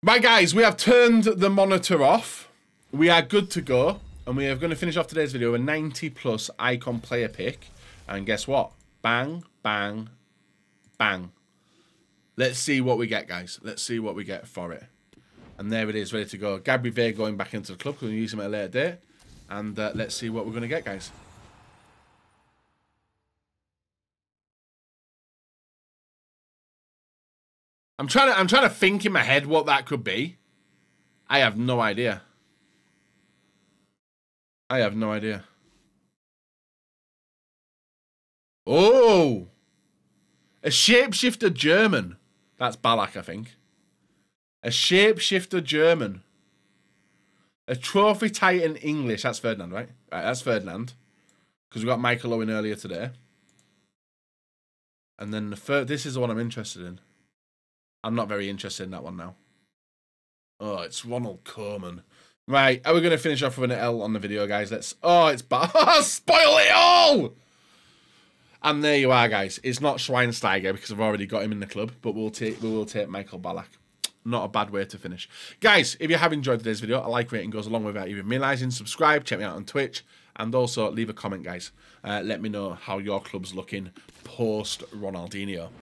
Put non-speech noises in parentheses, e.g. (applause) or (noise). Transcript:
Right, guys, we have turned the monitor off. We are good to go. And we are going to finish off today's video with a 90 plus icon player pick. And guess what? Bang, bang, bang. Let's see what we get, guys. Let's see what we get for it. And there it is, ready to go. Gabby Vay going back into the club. We're going to use him at a later date. And uh, let's see what we're going to get, guys. I'm trying to I'm trying to think in my head what that could be. I have no idea. I have no idea. Oh! A shapeshifter German. That's Ballack, I think. A shapeshifter German. A trophy titan English. That's Ferdinand, right? Right, that's Ferdinand. Because we got Michael Owen earlier today. And then the third, this is the one I'm interested in. I'm not very interested in that one now. Oh, it's Ronald Koeman. Right, are we going to finish off with an L on the video, guys? Let's... Oh, it's bad. (laughs) Spoil it all! And there you are, guys. It's not Schweinsteiger because I've already got him in the club, but we'll take we will take Michael Ballack. Not a bad way to finish. Guys, if you have enjoyed today's video, a like rating goes a long way without even realising. Subscribe, check me out on Twitch, and also leave a comment, guys. Uh, let me know how your club's looking post Ronaldinho.